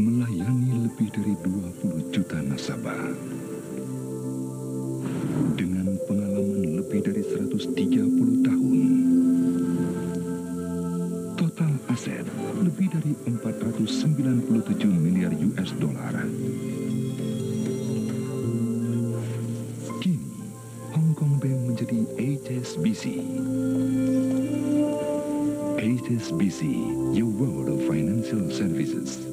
melayani lebih dari 20 juta nasabah. Dengan pengalaman lebih dari 130 tahun. Total aset lebih dari 497 miliar US dollar. Kini, Hong Kong Bank menjadi HSBC. HSBC, your world of financial services.